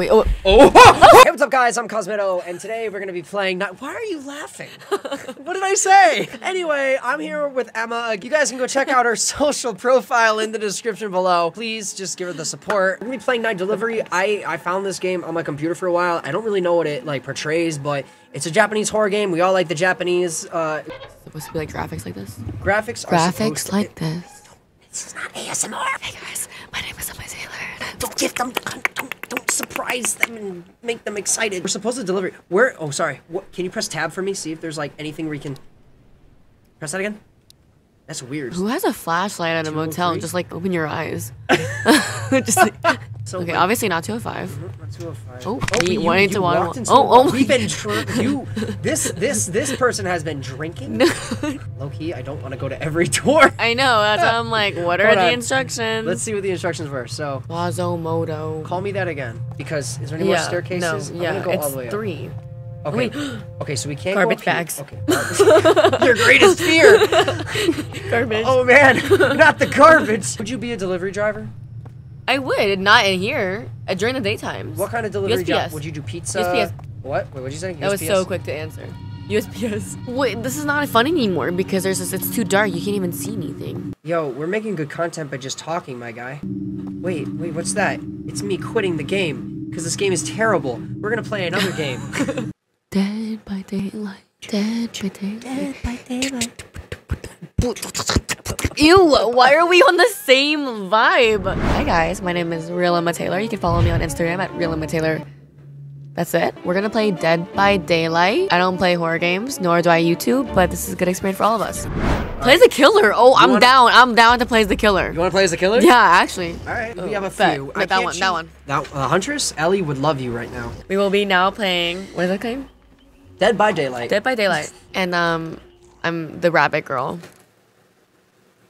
wait. Oh, Oh! hey, what's up, guys? I'm Cosmitto, and today we're gonna be playing. Not- Why are you laughing? what did I say? Anyway, I'm here with Emma. You guys can go check out her social profile in the description below. Please just give her the support. We're gonna be playing Night Delivery. I I found this game on my computer for a while. I don't really know what it like portrays, but it's a Japanese horror game. We all like the Japanese uh, supposed to be like graphics like this. graphics. Are supposed Graphics to- like this. This is not ASMR. Hey guys, my name is Emma Taylor. Don't give them. Don't, don't surprise them and make them excited. We're supposed to deliver. Where? Oh, sorry. What? Can you press tab for me? See if there's like anything we can. Press that again. That's weird. Who has a flashlight at a oh motel? three. Just like open your eyes. Just like, So okay, like- obviously not 205. Not 205. Oh, oh, oh you to walked want- into oh, oh We've been you. This this this person has been drinking. No. Low key, I don't want to go to every door. I know. That's why I'm like, what are Hold the on. instructions? Let's see what the instructions were. So Wazomoto. call me that again because is there any more yeah, staircases? No, yeah, go it's all the way up. three. Okay. Okay, so we can't Garbage go up here. bags. Okay. garbage- Your greatest fear. Garbage. Oh man, not the garbage. Would you be a delivery driver? I would, not in here. Uh, during the daytime. What kind of delivery job? Would you do pizza? USPS. What? Wait, what'd you say? That was so quick to answer. USPS. Wait, this is not fun anymore because there's this, it's too dark. You can't even see anything. Yo, we're making good content by just talking, my guy. Wait, wait, what's that? It's me quitting the game because this game is terrible. We're gonna play another game. Dead by daylight. Dead by daylight. Dead by daylight. Ew, why are we on the same vibe? Hi guys, my name is Real Emma Taylor. You can follow me on Instagram at Real Emma Taylor. That's it. We're gonna play Dead by Daylight. I don't play horror games, nor do I YouTube, but this is a good experience for all of us. Play the killer. Oh, I'm wanna- down. I'm down to play as the killer. you want to play as the killer? Yeah, actually. All right, we Oh, have a few. I that one, that one. That uh, Huntress Ellie would love you right now. We will be now playing. What is that name? Dead by Daylight. Dead by Daylight. And um, I'm the rabbit girl.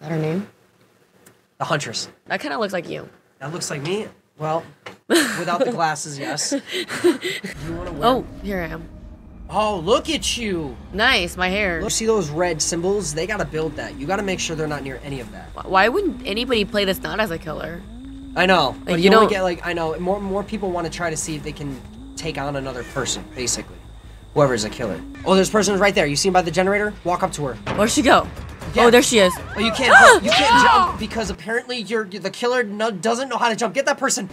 Is that her name? the Huntress. That kind of looks like you. That looks like me. Well, without the glasses, yes. you want to wear? Oh, here I am. Oh, look at you. Nice, my hair. You see those red symbols? They gotta build that. You gotta make sure they're not near any of that. Why wouldn't anybody play this not as a killer? I know, but you, you don't- get like I know more more people want to try to see if they can take on another person, basically. Whoever's a killer. Oh, there's a person right there. You see him by the generator? Walk up to her. Where'd she go? Yeah. Oh, there she is. Oh, you can't jump. You can't jump because apparently you're the killer no, doesn't know how to jump. Get that person.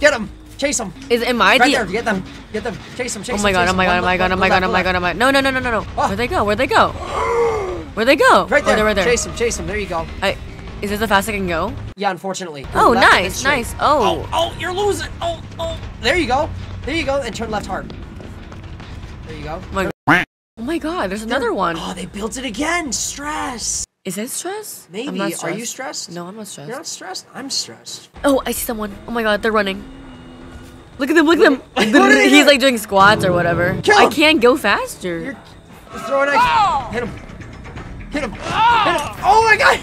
Get him. Chase him. Is am I Right the? there. Get them. Get them. Chase him. Chase them! Oh my god! chase Oh my god! Oh my god! Oh my god! Oh my god! Oh my god! No! No! No! No! No! No! Ah. Where'd they go? Where'd they go? Where'd they go? Right there. Oh, they're right there. Chase him. Chase him. There you go. I, is this the fastest I can go? Yeah, unfortunately. Oh, left nice, nice. Oh. oh, oh, you're losing. Oh, oh. There you go. There you go. And turn left hard. There you go. Oh my, oh my god! There's another one. Oh, they built it again. Stress. Is it stress? Maybe. I'm not Are you stressed? No, I'm not stressed. You're not stressed. I'm stressed. Oh, I see someone. Oh my god, they're running. Look at them, look at them. What are they He's doing? like doing squats or whatever. Kill I him. can't go faster. You're, you're throwing knife. Hit him. Hit him. Hit him. Oh my god.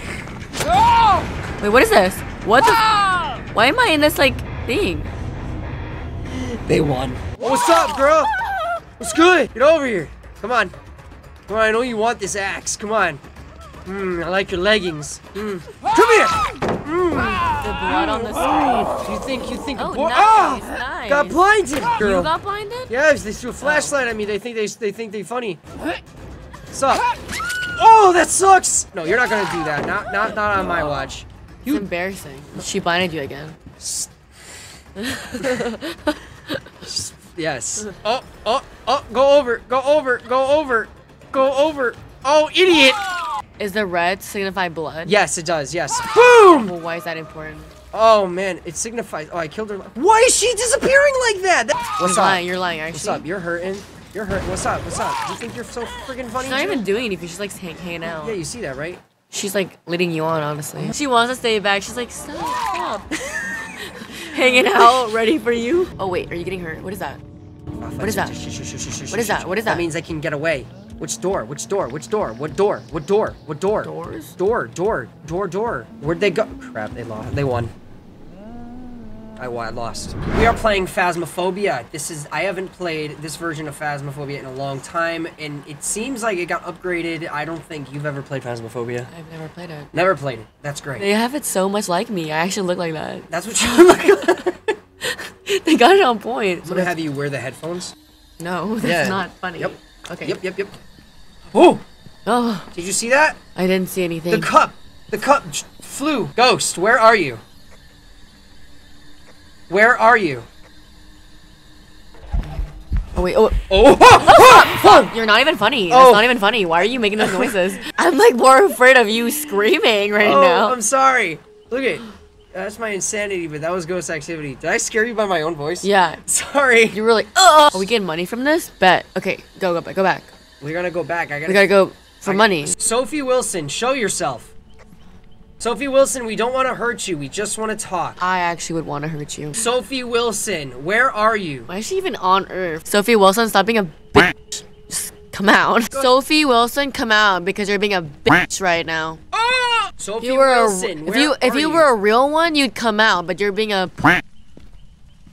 Oh! Wait, what is this? What the? F- Why am I in this like thing? They won. What's up, girl? What's good? Get over here. Come on. Come on, I know you want this axe. Come on. Mmm, I like your leggings. Mm. Come here. The blood on the side. You think you think Oh, a boy- nice, Ah! nice. Got blinded, girl. You got blinded? Yes, they threw a flashlight at me. They think they they think they funny. What's up? Oh, that sucks. No, you're not gonna do that. Not not not on my watch. You... It's embarrassing. She blinded you again. Yes. Oh oh oh. Go over. Go over. Go over. Go over. Oh, idiot. Is the red signify blood? Yes, it does. Yes. Boom. Well, why is that important? Oh man, it signifies. Oh, I killed her. Why is she disappearing like that? That- What's You're up? lying. You're lying. Actually. What's up? You're hurting. You're hurting. What's up? What's up? Do you think you're so freaking funny? She's not even doing anything. She's like hang, hanging out. Yeah, you see that, right? She's like leading you on, honestly. She wants to stay back. She's like, stop, stop. Hanging out, ready for you. Oh wait, are you getting hurt? What is that? What is that? What What is that? What is That that? means I can get away. Which door? Which door? Which door? What door? What door? What door? Doors? Door, door, door, door. Where'd they go? Crap, they lost. They won. I, wa- I lost. We are playing Phasmophobia. This is I haven't played this version of Phasmophobia in a long time, and it seems like it got upgraded. I don't think you've ever played Phasmophobia. I've never played it. Never played it. That's great. They have it so much like me. I actually look like that. That's what you look like. they got it on point. I'm gonna have you wear the headphones. No, that's Yeah. not funny. Yep. Okay. Yep, yep, yep. Oh, Oh, did you see that? I didn't see anything. The cup. The cup j- flew. Ghost, where are you? Where are you? oh wait. Oh, Oh, oh you're not even funny. That's Oh. not even funny. Why are you making those noises? I'm like more afraid of you screaming right oh now. I'm sorry. Look at that's my insanity, but that was ghost activity. Did I scare you by my own voice? yeah. Sorry. You were like, oh, are we getting money from this? Bet. Okay, go, go back, go back. We're gonna go back. I gotta. We gotta go for I- money. Sophie Wilson, show yourself. Sophie Wilson, we don't want to hurt you. We just want to talk. I actually would want to hurt you. Sophie Wilson, where are you? Why is she even on Earth? Sophie Wilson, stop being a bitch. Just come out. Sophie Wilson, come out because you're being a bitch right now. Sophie If you were a, Wilson, if you if are you were a real one, you'd come out, but you're being a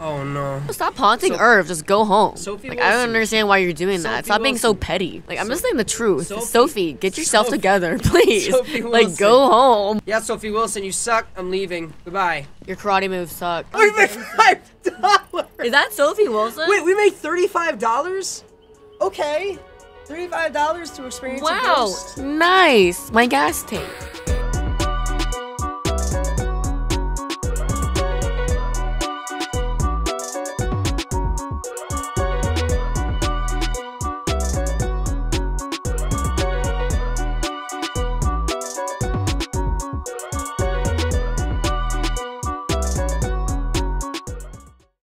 Oh no. stop haunting So- Earth. Just go home. Sophie like I don't understand why you're doing that. Sophie Stop being so petty. Like I'm So- just saying the truth. Sophie- Sophie, get yourself Sophie- together, please. Sophie like go home. Yeah, Sophie Wilson, you suck. I'm leaving. Goodbye. Your karate moves suck. We made five dollars. Is that Sophie Wilson? Wait, we made thirty-five dollars. Okay, thirty-five dollars to experience a Wow, ghost. nice. My gas tank.